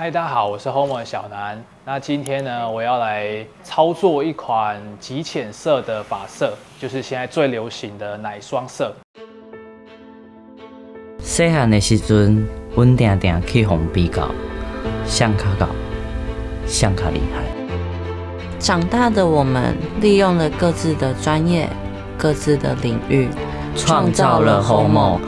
嗨，大家好，我是 Homo 小南。那今天呢，我要来操作一款极浅色的发色，就是现在最流行的奶霜色。细汉的时阵，阮定定去互比较，谁较高，谁较厉害。长大的我们，利用了各自的专业、各自的领域，创造了 Homo。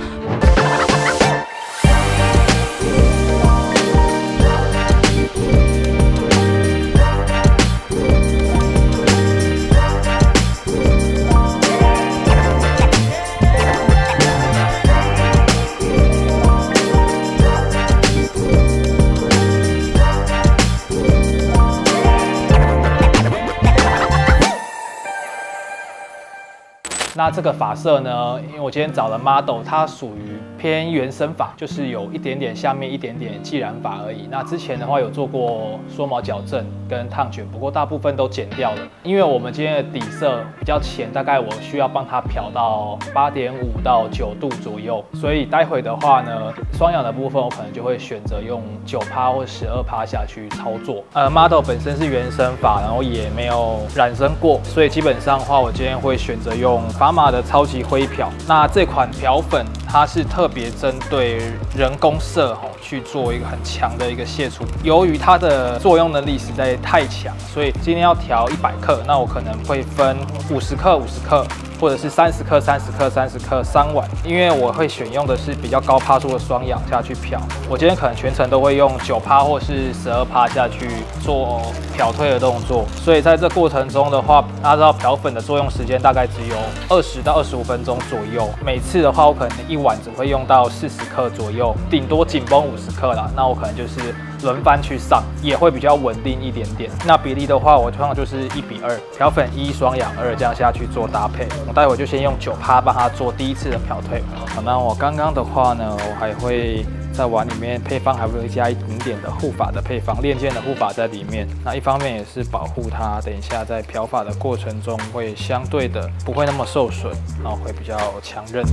那这个发色呢？因为我今天找了 model，它属于偏原生发，就是有一点点下面一点点继染发而已。那之前的话有做过缩毛矫正跟烫卷，不过大部分都剪掉了。因为我们今天的底色比较浅，大概我需要帮它漂到八点五到九度左右，所以待会的话呢，双氧的部分我可能就会选择用九趴或十二趴下去操作。呃，model 本身是原生发，然后也没有染色过，所以基本上的话，我今天会选择用发。妈妈的超级灰漂，那这款漂粉它是特别针对人工色吼去做一个很强的一个卸除。由于它的作用能力实在太强，所以今天要调一百克，那我可能会分五十克、五十克。或者是三十克、三十克、三十克三碗，因为我会选用的是比较高趴数的双氧下去漂。我今天可能全程都会用九趴或是十二趴下去做漂退的动作，所以在这过程中的话，大家知道漂粉的作用时间大概只有二十到二十五分钟左右。每次的话，我可能一碗只会用到四十克左右，顶多紧绷五十克啦。那我可能就是。轮番去上也会比较稳定一点点。那比例的话，我通常就是一比二，漂粉一，双氧二，这样下去做搭配。我待会就先用九趴帮它做第一次的漂退。好，那我刚刚的话呢，我还会在碗里面配方还会加一点点的护发的配方，链件的护法在里面。那一方面也是保护它，等一下在漂发的过程中会相对的不会那么受损，然后会比较强韧。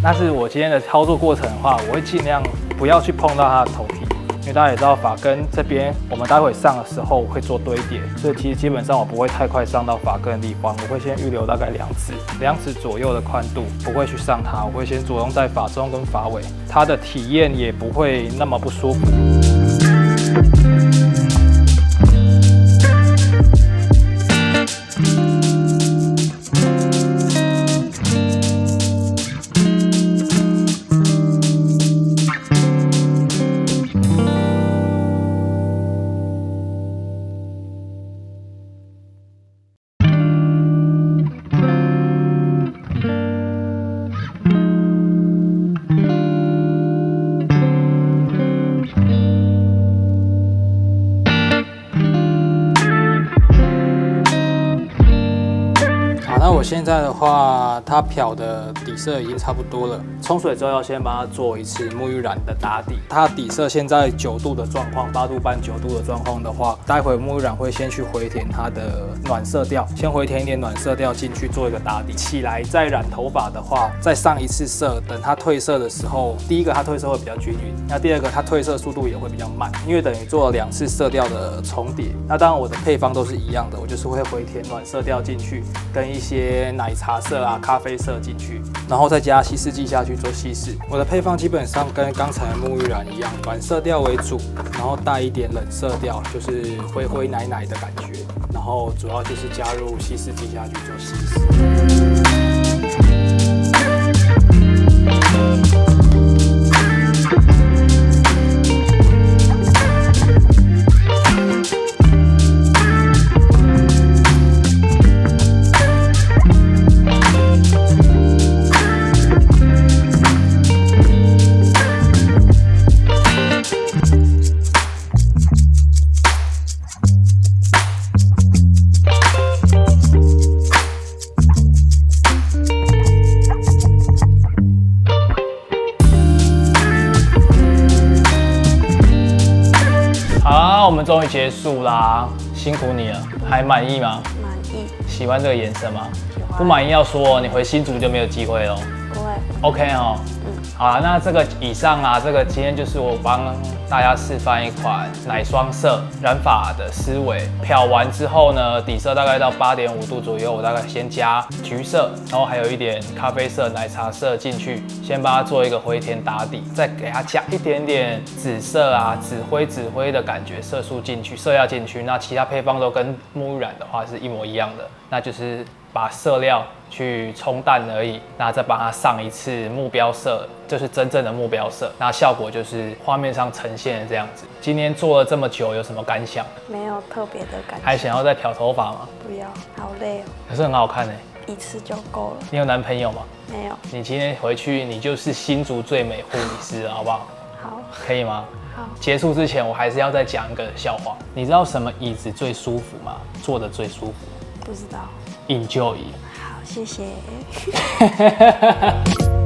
那是我今天的操作过程的话，我会尽量不要去碰到它的头皮，因为大家也知道发根这边，我们待会上的时候会做堆叠，所以其实基本上我不会太快上到发根的地方，我会先预留大概两尺、两尺左右的宽度，不会去上它，我会先着重在发中跟发尾，它的体验也不会那么不舒服。现在的话，它漂的底色已经差不多了。冲水之后要先帮它做一次沐浴染的打底。它底色现在九度的状况，八度半九度的状况的话，待会沐浴染会先去回填它的暖色调，先回填一点暖色调进去做一个打底。起来再染头发的话，再上一次色，等它褪色的时候，第一个它褪色会比较均匀，那第二个它褪色速度也会比较慢，因为等于做了两次色调的重叠。那当然我的配方都是一样的，我就是会回填暖色调进去，跟一些。奶茶色啊，咖啡色进去，然后再加稀释剂下去做稀释。我的配方基本上跟刚才的沐浴染一样，暖色调为主，然后带一点冷色调，就是灰灰奶奶的感觉。然后主要就是加入稀释剂下去做稀释。终于结束啦，辛苦你了，还满意吗？满意。喜欢这个颜色吗？不满意要说，你回新竹就没有机会了。OK 哦。好了，那这个以上啊，这个今天就是我帮大家示范一款奶霜色染发的思维。漂完之后呢，底色大概到八点五度左右，我大概先加橘色，然后还有一点咖啡色、奶茶色进去，先帮它做一个回填打底，再给它加一点点紫色啊、紫灰、紫灰的感觉色素进去，色要进去。那其他配方都跟沐浴染的话是一模一样的，那就是把色料去冲淡而已，那再帮它上一次目标色，就是真正的目标色，那效果就是画面上呈现的这样子。今天做了这么久，有什么感想？没有特别的感想，还想要再漂头发吗？不要，好累哦，可是很好看哎、一次就够了。你有男朋友吗？没有，你今天回去，你就是新竹最美护理师了，好不好？好，可以吗？好，结束之前，我还是要再讲一个笑话。你知道什么椅子最舒服吗？坐的最舒服不知道。，Enjoy。好，谢谢。